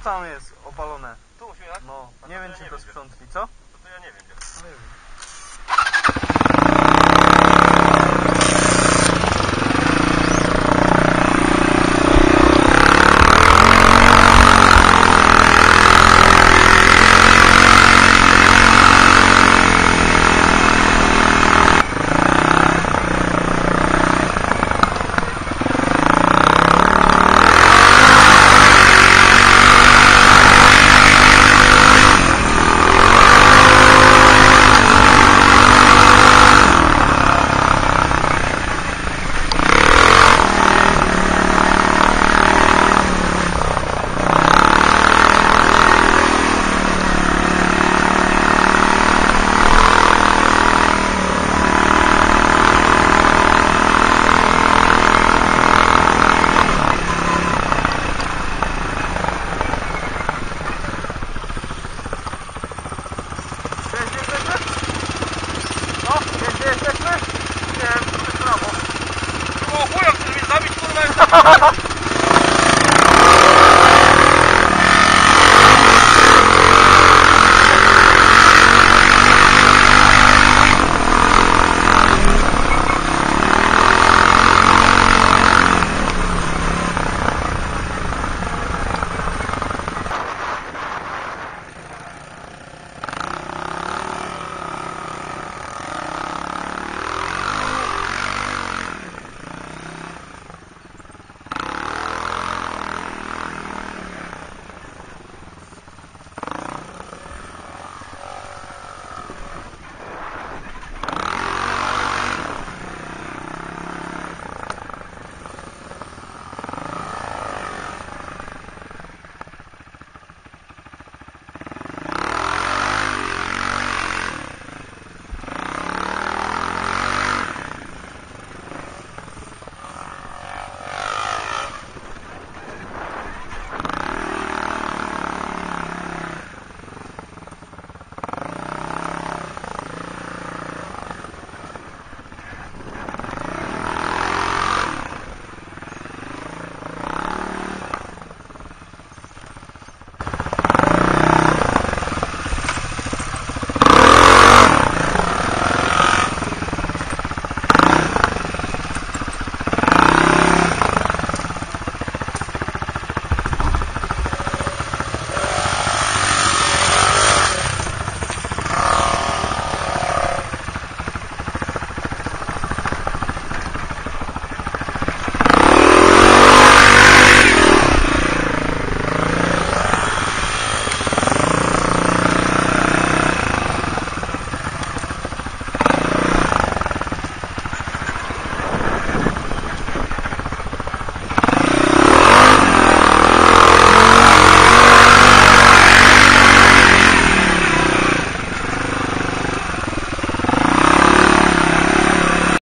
tam jest opalone. Tu musimy jechać? Tak? No, no nie wiem, czy to sprzątli, co? To, to ja nie wiem, gdzie. No Ha ha ha!